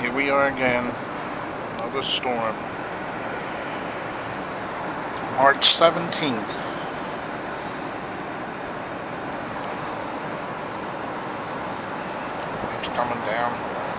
here we are again. Another storm. March 17th. It's coming down.